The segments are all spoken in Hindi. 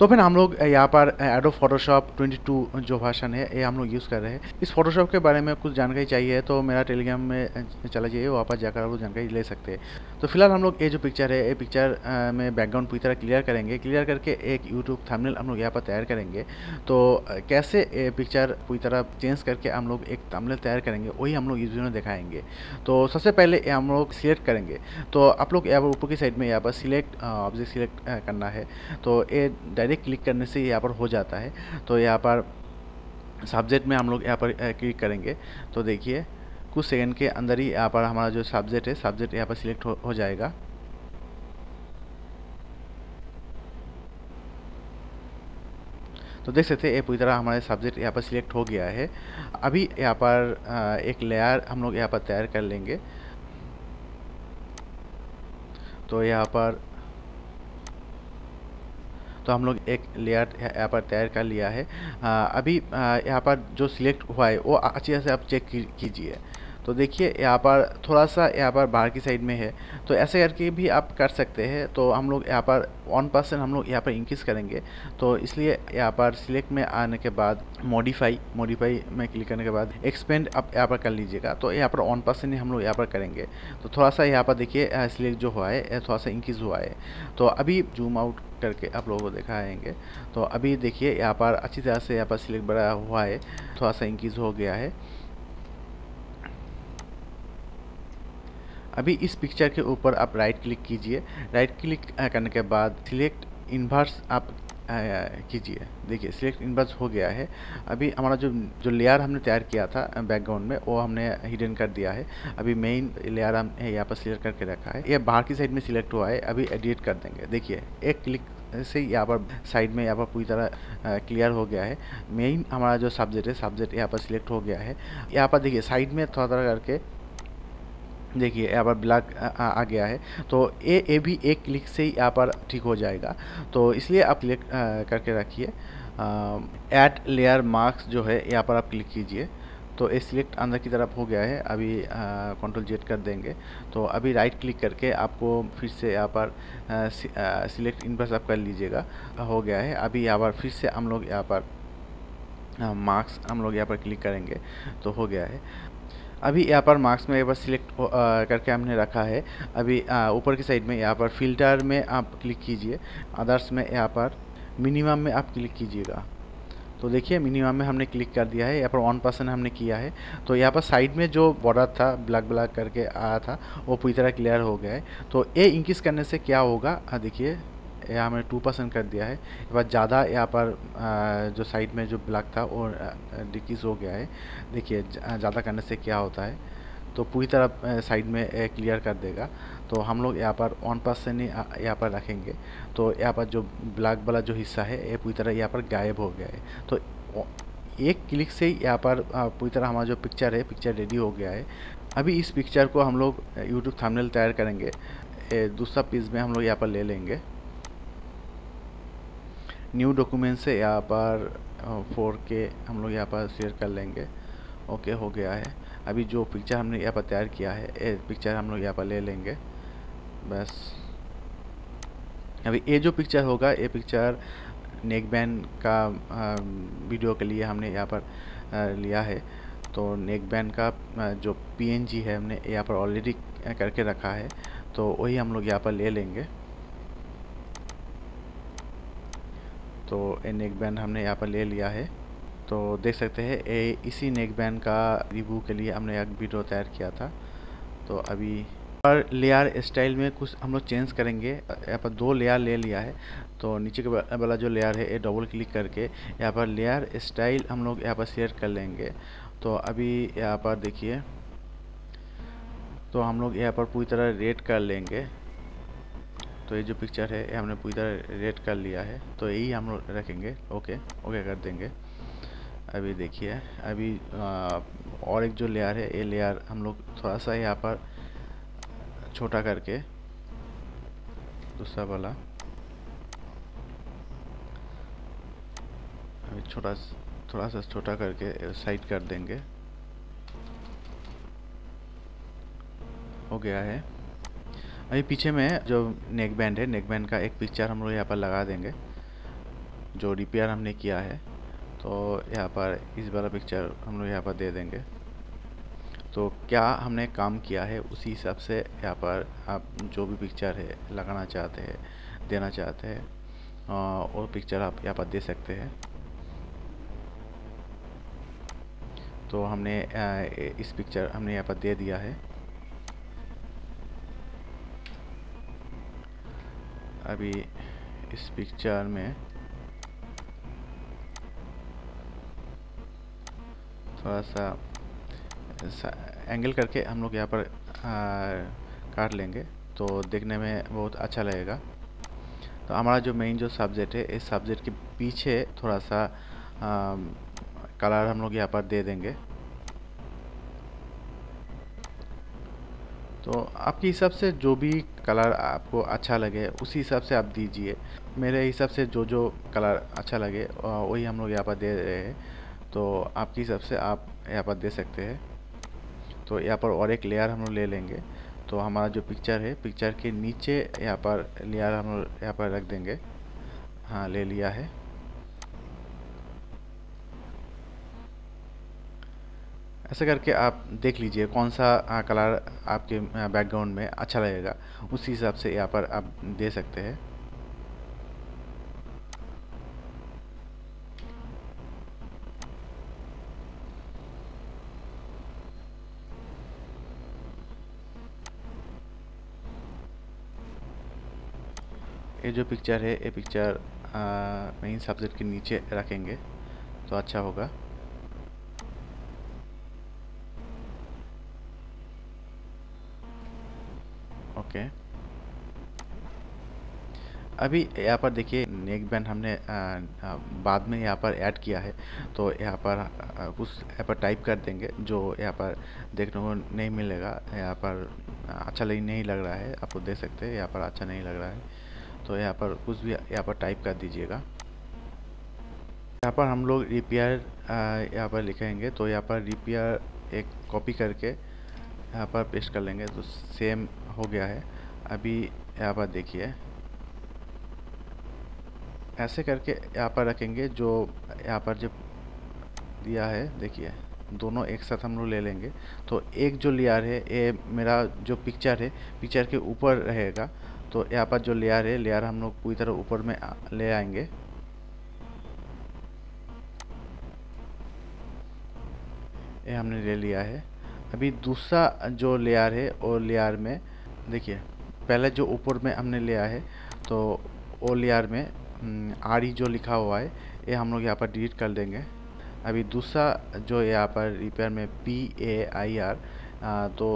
तो फिर हम लोग, यहाँ पर एडो फोटोशॉप 22 जो भाषण है, ये हम लोग यूज़ कर रहे हैं। इस फोटोशॉप के बारे में कुछ जानकारी चाहिए तो मेरा टेलीग्राम में चला जाइए, वहाँ पर जाकर आप लोग जानकारी ले सकते हैं। तो फ़िलहाल हम लोग ये जो पिक्चर है, ये पिक्चर में बैकग्राउंड पूरी तरह क्लियर करेंगे। क्लियर करके एक यूट्यूब थंबनेल हम लोग यहाँ पर तैयार करेंगे। तो कैसे ये पिक्चर पूरी तरह चेंज करके हम लोग एक थंबनेल तैयार करेंगे, वही हम लोग इस वीडियो में दिखाएँगे। तो सबसे पहले हम लोग सिलेक्ट करेंगे। तो आप लोग यहाँ पर ऊपर की साइड में यहाँ पर सिलेक्ट ऑब्जेक्ट सिलेक्ट करना है। तो ये डायरेक्ट क्लिक करने से यहाँ पर हो जाता है। तो यहाँ पर सब्जेक्ट में हम लोग यहाँ पर क्लिक करेंगे। तो देखिए कुछ सेकंड के अंदर ही यहाँ पर हमारा जो सब्जेक्ट है सब्जेक्ट यहाँ पर सिलेक्ट हो, हो जाएगा। तो देख सकते हैं पूरी तरह हमारे सब्जेक्ट यहाँ पर सिलेक्ट हो गया है। अभी यहाँ पर एक लेयर हम लोग यहाँ पर तैयार कर लेंगे। तो यहाँ पर तो हम लोग एक लेयर यहाँ पर तैयार कर लिया है आ, अभी यहाँ पर जो सिलेक्ट हुआ है वो अच्छी से आप चेक कीजिए तो देखिए यहाँ पर थोड़ा सा यहाँ पर बाहर की साइड में है तो ऐसे करके भी आप कर सकते हैं तो हम लोग यहाँ पर वन परसेंट हम लोग यहाँ पर इंक्रीज़ करेंगे तो इसलिए यहाँ पर सिलेक्ट में आने के बाद मॉडिफाई मॉडिफाई में क्लिक करने के बाद एक्सपेंड आप यहाँ पर कर लीजिएगा तो यहाँ पर वन परसेंट ही हम लोग यहाँ पर करेंगे तो थोड़ा सा यहाँ पर देखिए सिलेक्ट जो हुआ है थोड़ा सा इंक्रीज़ हुआ है तो अभी जूम आउट करके आप लोगों को दिखाएँगे। तो अभी देखिए, यहाँ पर अच्छी तरह से यहाँ पर सिलेक्ट बड़ा हुआ है। थोड़ा सा इंक्रीज़ हो गया है। अभी इस पिक्चर के ऊपर आप राइट क्लिक कीजिए। राइट क्लिक करने के बाद सिलेक्ट इन्वर्स आप कीजिए। देखिए सिलेक्ट इन्वर्स हो गया है। अभी हमारा जो जो लेयर हमने तैयार किया था बैकग्राउंड में, वो हमने हिडन कर दिया है। अभी मेन लेयर हम यहाँ पर सिलेक्ट करके रखा है। ये बाहर की साइड में सिलेक्ट हुआ है, अभी एडिट कर देंगे। देखिए, एक क्लिक से यहाँ पर साइड में यहाँ पर पूरी तरह क्लियर हो गया है। मेन हमारा जो सब्जेक्ट है सब्जेक्ट यहाँ पर सिलेक्ट हो गया है। यहाँ पर देखिए साइड में थोड़ा थोड़ा करके देखिए यहाँ पर ब्लैक आ, गया है। तो ए ए भी एक क्लिक से ही यहाँ पर ठीक हो जाएगा। तो इसलिए आप क्लिक करके रखिए। ऐड लेयर मार्क्स जो है यहाँ पर आप क्लिक कीजिए। तो ये सिलेक्ट अंदर की तरफ़ हो गया है। अभी कंट्रोल जेट कर देंगे। तो अभी राइट क्लिक करके आपको फिर से यहाँ पर सिलेक्ट इन पर आप कर लीजिएगा। हो गया है। अभी यहाँ पर फिर से हम लोग यहाँ पर मार्क्स हम लोग यहाँ पर क्लिक करेंगे। तो हो गया है। अभी यहाँ पर मार्क्स में एक बार सिलेक्ट करके हमने रखा है। अभी ऊपर की साइड में यहाँ पर फ़िल्टर में आप क्लिक कीजिए। अदर्स में यहाँ पर मिनिमम में आप क्लिक कीजिएगा। तो देखिए मिनिमम में हमने क्लिक कर दिया है। यहाँ पर वन परसेंट हमने किया है। तो यहाँ पर साइड में जो बॉर्डर था ब्लैक ब्लैक करके आया था, वो पूरी तरह क्लियर हो गया है। तो ये इंक्रीज़ करने से क्या होगा? देखिए यहाँ हमने टू परसेंट कर दिया है। ये बात ज़्यादा यहाँ पर जो साइड में जो ब्लैक था वो डिक्रीज़ हो गया है। देखिए ज़्यादा करने से क्या होता है? तो पूरी तरह साइड में क्लियर कर देगा। तो हम लोग यहाँ पर वन परसेंट ही यहाँ पर रखेंगे। तो यहाँ पर जो ब्लैक वाला जो हिस्सा है, ये पूरी तरह यहाँ पर गायब हो गया है। तो एक क्लिक से ही यहाँ पर पूरी तरह हमारा जो पिक्चर है पिक्चर रेडी हो गया है। अभी इस पिक्चर को हम लोग यूट्यूब थंबनेल तैयार करेंगे। दूसरा पेज में हम लोग यहाँ पर ले लेंगे। न्यू डॉक्यूमेंट से यहाँ पर फोर के हम लोग यहाँ पर शेयर कर लेंगे। ओके, हो गया है। अभी जो पिक्चर हमने यहाँ पर तैयार किया है, ए पिक्चर हम लोग यहाँ पर ले लेंगे। बस। अभी ये जो पिक्चर होगा, ये पिक्चर नेक बैंड का वीडियो के लिए हमने यहाँ पर लिया है। तो नेक बैंड का जो पीएनजी है, हमने यहाँ पर ऑलरेडी करके रखा है। तो वही हम लोग यहाँ पर ले लेंगे। तो ये नेक बैंड हमने यहाँ पर ले लिया है। तो देख सकते हैं, ये इसी नेक बैंड का रिव्यू के लिए हमने एक वीडियो तैयार किया था। तो अभी पर लेयर स्टाइल में कुछ हम लोग चेंज करेंगे। यहाँ पर दो लेयर ले लिया है। तो नीचे के वाला जो लेयर है, ये डबल क्लिक करके यहाँ पर लेयर स्टाइल हम लोग यहाँ पर शेयर कर लेंगे। तो अभी यहाँ पर देखिए तो हम लोग यहाँ पर पूरी तरह रेड कर लेंगे। तो ये जो पिक्चर है ये हमने पूरी रेड कर लिया है। तो यही हम रखेंगे। ओके ओके कर देंगे। अभी देखिए अभी आ, और एक जो लेयर है ये लेयर हम लोग थोड़ा सा यहाँ पर छोटा करके दूसरा वाला अभी छोटा थोड़ा सा छोटा करके साइड कर देंगे। हो गया है। अभी पीछे में जो नेक बैंड है, नेक बैंड का एक पिक्चर हम लोग यहाँ पर लगा देंगे, जो रिपेयर हमने किया है। तो यहाँ पर इस वाला पिक्चर हम लोग यहाँ पर दे देंगे। तो क्या हमने काम किया है, उसी हिसाब से यहाँ पर आप जो भी पिक्चर है, लगाना चाहते हैं, देना चाहते हैं वो पिक्चर आप यहाँ पर दे सकते हैं। तो हमने इस पिक्चर हमने यहाँ पर दे दिया है। अभी इस पिक्चर में। थोड़ा सा एंगल करके हम लोग यहाँ पर काट लेंगे तो देखने में बहुत अच्छा लगेगा। तो हमारा जो मेन जो सब्जेक्ट है, इस सब्जेक्ट के पीछे थोड़ा सा कलर हम लोग यहाँ पर दे देंगे। तो आपके हिसाब से जो भी कलर आपको अच्छा लगे, उसी हिसाब से आप दीजिए। मेरे हिसाब से जो जो कलर अच्छा लगे वही हम लोग यहाँ पर दे रहे हैं। तो आपके हिसाब से आप यहाँ पर दे सकते हैं। तो यहाँ पर और एक लेयर हम लोग ले लेंगे। तो हमारा जो पिक्चर है पिक्चर के नीचे यहाँ पर लेयर हम लोग यहाँ पर रख देंगे। हाँ ले लिया है। ऐसे करके आप देख लीजिए कौन सा कलर आपके बैकग्राउंड में अच्छा लगेगा। उसी हिसाब से यहाँ पर आप दे सकते हैं। ये जो पिक्चर है, ये पिक्चर मेन सब्जेक्ट के नीचे रखेंगे तो अच्छा होगा ओके अभी यहाँ पर देखिए नेक बैंड हमने बाद में यहाँ पर ऐड किया है तो यहाँ पर कुछ यहाँ पर टाइप कर देंगे जो यहाँ पर देखने को नहीं मिलेगा यहाँ पर अच्छा नहीं लग रहा है आपको देख सकते हैं यहाँ पर अच्छा नहीं लग रहा है तो यहाँ पर कुछ भी यहाँ पर टाइप कर दीजिएगा यहाँ पर हम लोग रिपेयर यहाँ पर लिखेंगे तो यहाँ पर रिपेयर एक कॉपी करके यहाँ पर पेस्ट कर लेंगे तो सेम हो गया है अभी यहाँ पर देखिए ऐसे करके यहाँ पर रखेंगे जो यहाँ पर जो दिया है, देखिए, दोनों एक साथ हम लोग ले लेंगे। तो एक जो लेयर है ये मेरा जो पिक्चर है पिक्चर के ऊपर रहेगा। तो यहाँ पर जो लेयर है लेयर हम लोग पूरी तरह ऊपर में ले आएँगे। ये हमने ले लिया है। अभी दूसरा जो लेयर है वो लेयर में, देखिए, पहले जो ऊपर में हमने लिया है तो वो लेयर में आर हम्म, जो लिखा हुआ है ये हम लोग यहाँ पर डिलीट कर देंगे। अभी दूसरा जो यहाँ पर रिपेयर में पी ए आई आर तो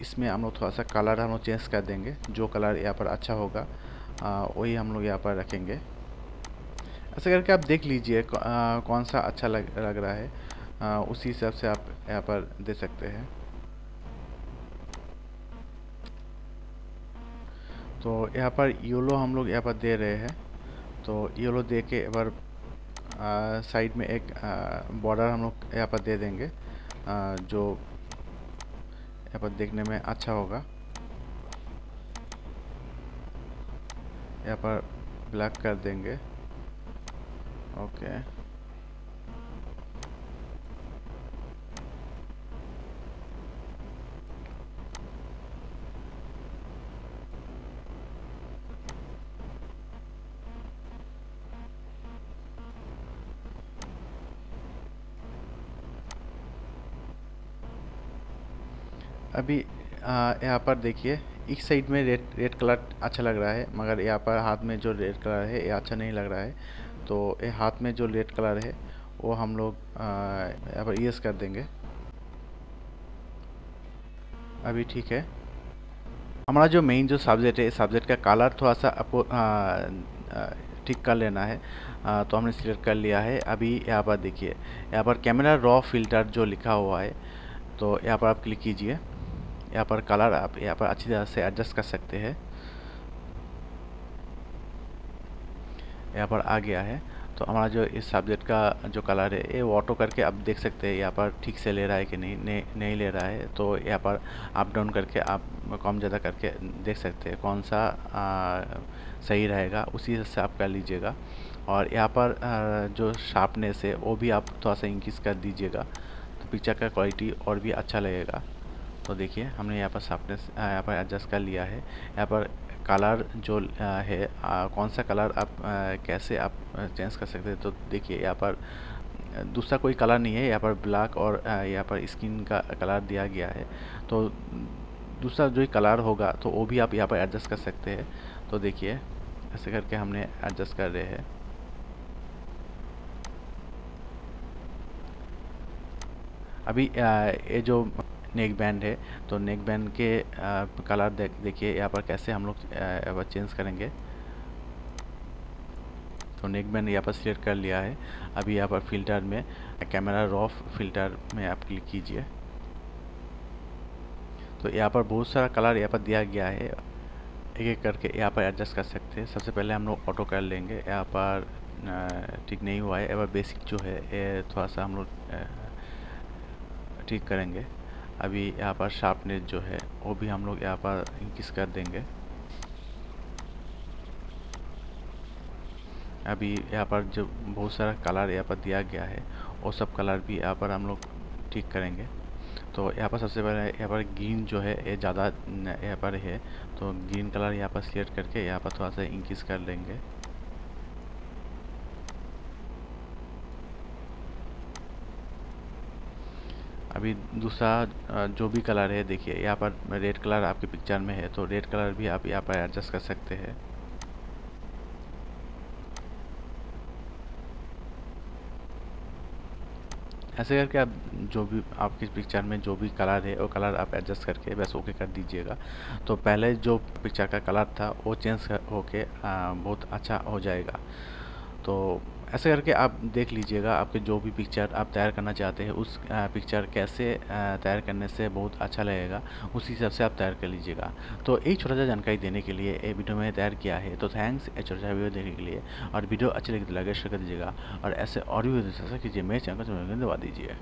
इसमें हम लोग थोड़ा सा कलर हम लोग चेंज कर देंगे जो कलर यहाँ पर अच्छा होगा वही हम लोग यहाँ पर रखेंगे। ऐसा करके आप देख लीजिए कौन सा अच्छा लग लग रहा है आ, उसी हिसाब से आप यहाँ पर दे सकते हैं। तो यहाँ पर योलो हम लोग यहाँ पर दे रहे हैं। तो ये लोग दे के एक बार साइड में एक बॉर्डर हम लोग यहाँ पर दे देंगे आ, जो यहाँ पर देखने में अच्छा होगा। यहाँ पर ब्लैक कर देंगे। ओके अभी यहाँ पर देखिए एक साइड में रेड रेड कलर अच्छा लग रहा है मगर यहाँ पर हाथ में जो रेड कलर है ये अच्छा नहीं लग रहा है। तो ये हाथ में जो रेड कलर है वो हम लोग यहाँ पर यूज़ कर देंगे। अभी ठीक है। हमारा जो मेन जो सब्जेक्ट है सब्जेक्ट का कलर थोड़ा सा आपको ठीक कर लेना है। आ, तो हमने सिलेक्ट कर लिया है। अभी यहाँ पर देखिए यहाँ पर कैमरा रॉ फ़िल्टर जो लिखा हुआ है तो यहाँ पर आप क्लिक कीजिए। यहाँ पर कलर आप यहाँ पर अच्छी तरह से एडजस्ट कर सकते हैं। यहाँ पर आ गया है। तो हमारा जो इस सब्जेक्ट का जो कलर है ये ऑटो करके आप देख सकते हैं यहाँ पर ठीक से ले रहा है कि नहीं नहीं, नहीं ले रहा है। तो यहाँ पर अप डाउन करके आप कम ज़्यादा करके देख सकते हैं कौन सा आ, सही रहेगा। उसी से आप कर लीजिएगा। और यहाँ पर आ, जो शार्पनेस है वो भी आप थोड़ा सा इंक्रीज कर दीजिएगा। तो पिक्चर का क्वालिटी और भी अच्छा लगेगा। तो देखिए, हमने यहाँ पर शार्पनेस यहाँ पर एडजस्ट कर लिया है। यहाँ पर कलर जो है कौन सा कलर आप कैसे आप चेंज कर सकते हैं? तो देखिए, यहाँ पर दूसरा कोई कलर नहीं है। यहाँ पर ब्लैक और यहाँ पर स्किन का कलर दिया गया है। तो दूसरा जो कलर होगा तो वो भी आप यहाँ पर एडजस्ट कर सकते हैं। तो देखिए, ऐसे करके हमने एडजस्ट कर रहे हैं। अभी ये जो नेक बैंड है। तो नेक बैंड के कलर देख, देखिए यहाँ पर कैसे हम लोग चेंज करेंगे। तो नेक बैंड यहाँ पर सिलेक्ट कर लिया है। अभी यहाँ पर फ़िल्टर में कैमरा रॉफ फ़िल्टर में आप क्लिक कीजिए। तो यहाँ पर बहुत सारा कलर यहाँ पर दिया गया है। एक एक करके यहाँ पर एडजस्ट कर सकते हैं। सबसे पहले हम लोग ऑटो कर लेंगे। यहाँ पर ठीक नहीं हुआ है। यहाँ बेसिक जो है थोड़ा सा हम लोग ठीक करेंगे। अभी यहाँ पर शार्पनेस जो है वो भी हम लोग यहाँ पर इंक्रीज कर देंगे अभी यहाँ पर जो बहुत सारा कलर यहाँ पर दिया गया है वो सब कलर भी यहाँ पर हम लोग ठीक करेंगे तो यहाँ पर सबसे पहले यहाँ पर ग्रीन जो है ये ज़्यादा यहाँ पर है तो ग्रीन कलर यहाँ पर सिलेक्ट करके यहाँ पर थोड़ा सा इंक्रीज कर लेंगे अभी दूसरा जो भी कलर है, देखिए, यहाँ पर रेड कलर आपके पिक्चर में है तो रेड कलर भी आप यहाँ पर एडजस्ट कर सकते हैं। ऐसे करके आप जो भी, आपकी पिक्चर में जो भी कलर है, वो कलर आप एडजस्ट करके बस ओके कर दीजिएगा। तो पहले जो पिक्चर का कलर था, वो चेंज होके बहुत अच्छा हो जाएगा। तो ऐसे करके आप देख लीजिएगा, आपके जो भी पिक्चर आप तैयार करना चाहते हैं, उस पिक्चर कैसे तैयार करने से बहुत अच्छा लगेगा, उसी हिसाब से आप तैयार कर लीजिएगा। तो एक छोटा सा जानकारी देने के लिए ये वीडियो मैंने तैयार किया है तो थैंक्स ये छोटा सा वीडियो देखने के लिए, और वीडियो अच्छी लगे तो लगे शेयर कर दीजिएगा, और ऐसे और भी वीडियो कीजिए मेरे चैनल को दबा दीजिए।